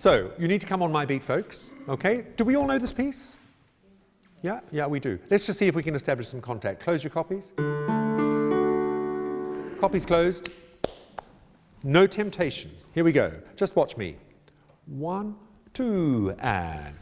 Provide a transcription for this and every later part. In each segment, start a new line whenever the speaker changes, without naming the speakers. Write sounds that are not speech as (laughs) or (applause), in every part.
So you need to come on my beat, folks. Okay? Do we all know this piece? Yeah? Yeah, we do. Let's just see if we can establish some contact. Close your copies. Copies closed. No temptation. Here we go. Just watch me. One, two, and.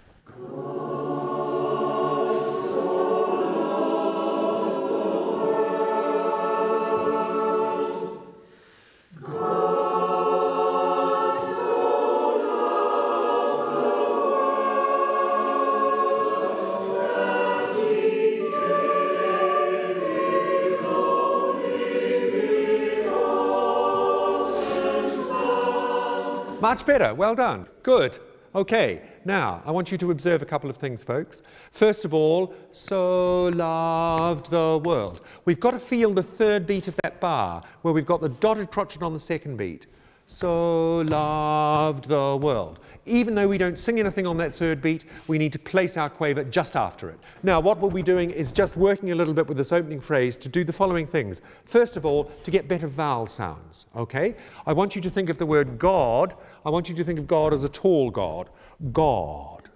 Much better. Well done. Good. Okay. Now, I want you to observe a couple of things, folks. First of all, so loved the world. We've got to feel the third beat of that bar, where we've got the dotted crotchet on the second beat. So loved the world even though we don't sing anything on that third beat, we need to place our quaver just after it. Now, what we'll be doing is just working a little bit with this opening phrase to do the following things. First of all, to get better vowel sounds, okay? I want you to think of the word God. I want you to think of God as a tall God. God,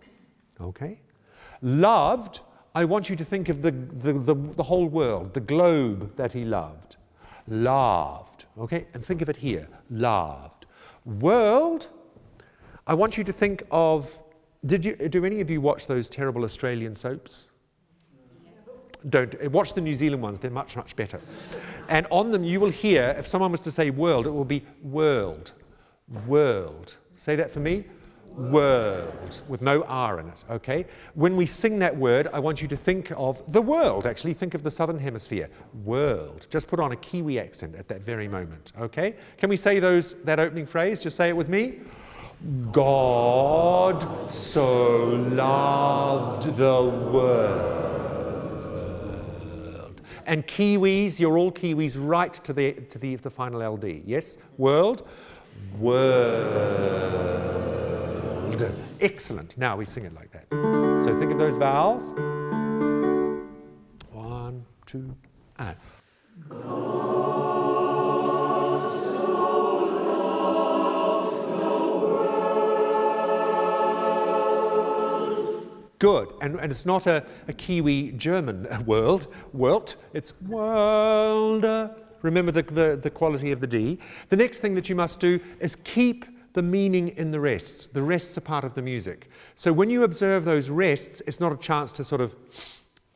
okay? Loved, I want you to think of the, the, the, the whole world, the globe that he loved. Loved, okay? And think of it here, loved. World, I want you to think of did you, do any of you watch those terrible Australian soaps? Don't. Watch the New Zealand ones, they're much, much better. And on them, you will hear, if someone was to say world, it will be world. World. Say that for me. World, with no R in it, okay? When we sing that word, I want you to think of the world, actually. Think of the southern hemisphere. World. Just put on a Kiwi accent at that very moment, okay? Can we say those, that opening phrase? Just say it with me. God so loved the world. And Kiwis, you're all Kiwis right to the, to the, the final LD. Yes? World? World. Excellent. Now we sing it like that. So think of those vowels. One, two, and. good. And, and it's not a, a Kiwi German (laughs) world, world, it's world. Remember the, the, the quality of the D. The next thing that you must do is keep the meaning in the rests. The rests are part of the music. So when you observe those rests, it's not a chance to sort of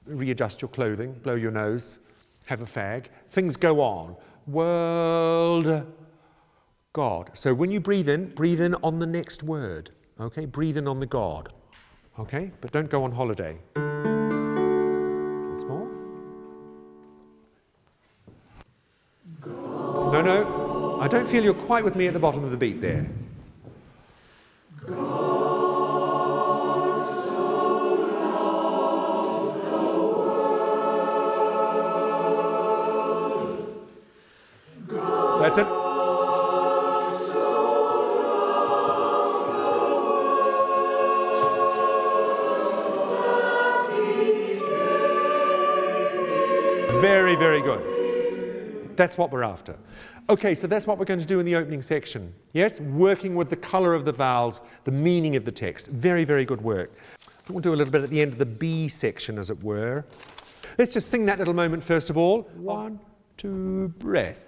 readjust your clothing, blow your nose, have a fag. Things go on. World, God. So when you breathe in, breathe in on the next word. Okay? Breathe in on the God. Okay? But don't go on holiday. Once more. No, no. I don't feel you're quite with me at the bottom of the beat there. That's it. Very, very good. That's what we're after. Okay, so that's what we're going to do in the opening section. Yes, working with the color of the vowels, the meaning of the text. Very, very good work. We'll do a little bit at the end of the B section, as it were. Let's just sing that little moment first of all. One, two, breath.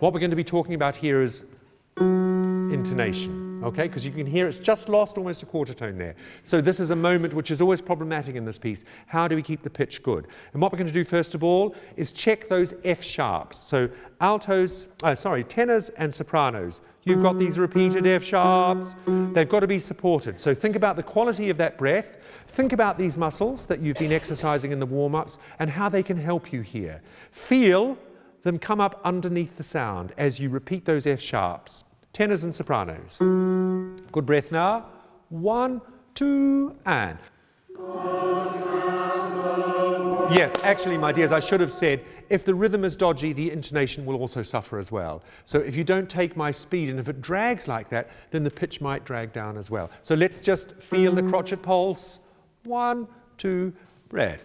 What we're going to be talking about here is intonation, okay? Because you can hear it's just lost almost a quarter tone there. So this is a moment which is always problematic in this piece. How do we keep the pitch good? And what we're going to do first of all is check those F sharps. So altos, uh, sorry, tenors and sopranos. You've got these repeated F sharps. They've got to be supported. So think about the quality of that breath. Think about these muscles that you've been exercising in the warm-ups and how they can help you here. Feel them come up underneath the sound as you repeat those F sharps. Tenors and sopranos. Good breath now. One, two, and. Yes, actually, my dears, I should have said if the rhythm is dodgy, the intonation will also suffer as well. So if you don't take my speed and if it drags like that, then the pitch might drag down as well. So let's just feel the crotchet pulse. One, two, breath.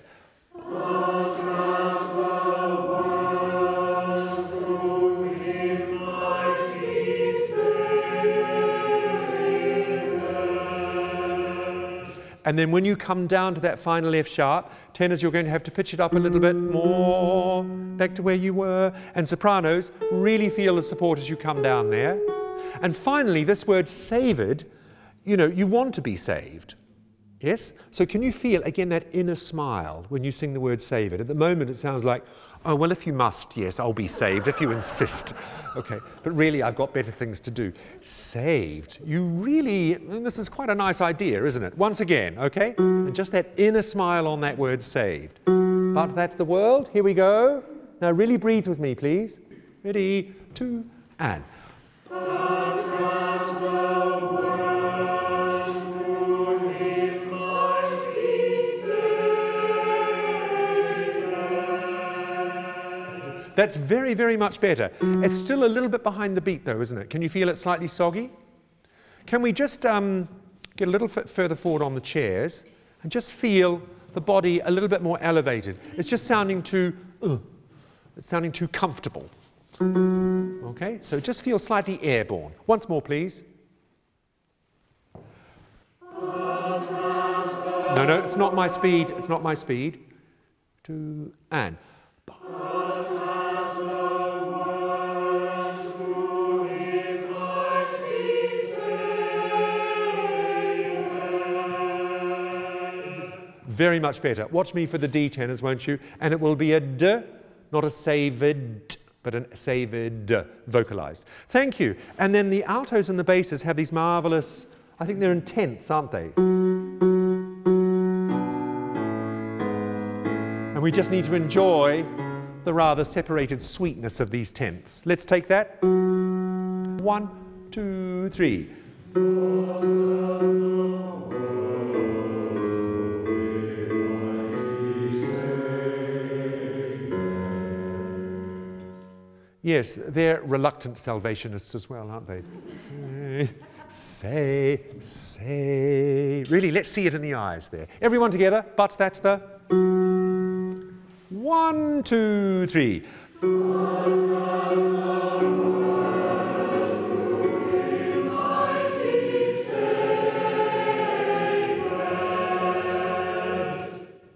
And then when you come down to that final F sharp, tenors, you're going to have to pitch it up a little bit more, back to where you were. And sopranos, really feel the support as you come down there. And finally, this word saved, you know, you want to be saved. Yes? So can you feel, again, that inner smile when you sing the word saved? At the moment, it sounds like, Oh, well, if you must, yes, I'll be saved if you insist. Okay, but really, I've got better things to do. Saved. You really, this is quite a nice idea, isn't it? Once again, okay? And just that inner smile on that word saved. But that's the world. Here we go. Now, really breathe with me, please. Ready, two, and. That's very, very much better. It's still a little bit behind the beat though, isn't it? Can you feel it slightly soggy? Can we just um, get a little bit further forward on the chairs and just feel the body a little bit more elevated? It's just sounding too, uh, it's sounding too comfortable. Okay, so just feel slightly airborne. Once more, please. No, no, it's not my speed. It's not my speed. Two, and. Very much better. Watch me for the D tenors, won't you? And it will be a D, not a saved, but a saved, vocalized. Thank you. And then the altos and the basses have these marvelous, I think they're in tenths, aren't they? And we just need to enjoy the rather separated sweetness of these tenths. Let's take that. One, two, three. Yes, they're reluctant salvationists as well, aren't they? Say, say, say. Really, let's see it in the eyes there. Everyone together, but that's the. One, two, three.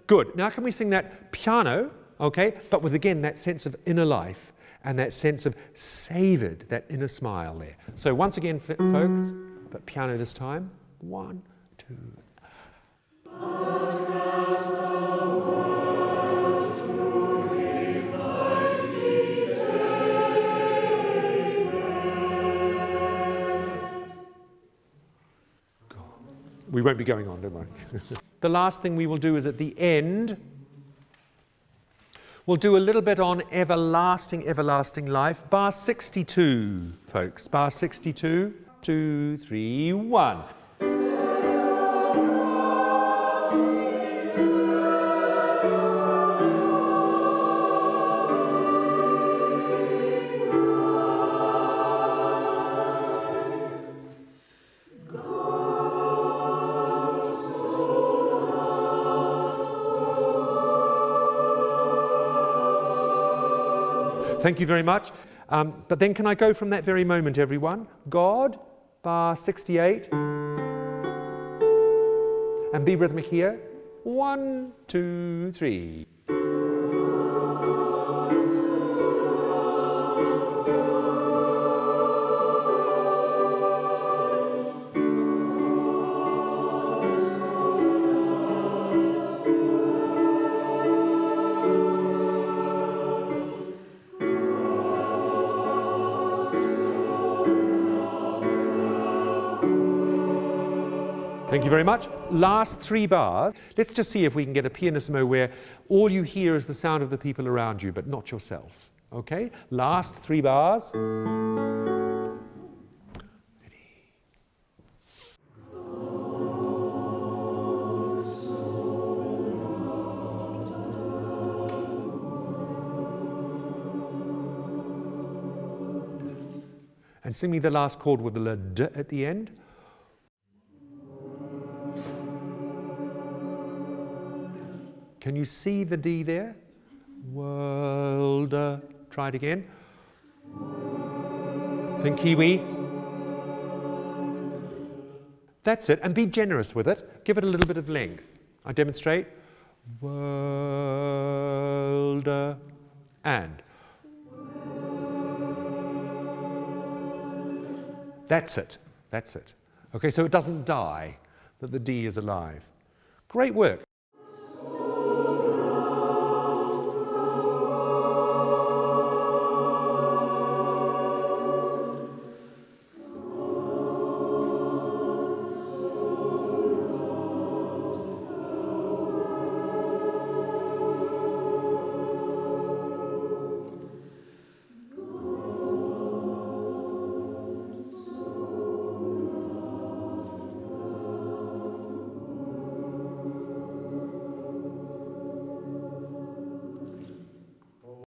Good. Now, can we sing that piano, okay, but with again that sense of inner life? And that sense of savored, that inner smile there. So once again, folks, but piano this time. One, two. We won't be going on, don't worry. (laughs) the last thing we will do is at the end, We'll do a little bit on everlasting, everlasting life. Bar 62, folks. Bar 62. Two, three, one. Thank you very much. Um, but then can I go from that very moment, everyone? God, bar 68. And be rhythmic here. One, two, three. Thank you very much. Last three bars. Let's just see if we can get a pianissimo where all you hear is the sound of the people around you, but not yourself. Okay? Last three bars. And sing me the last chord with the d at the end. Can you see the D there? World. Uh, try it again. Think Kiwi. That's it. And be generous with it. Give it a little bit of length. I demonstrate. World. Uh, and. That's it. That's it. Okay, so it doesn't die, that the D is alive. Great work.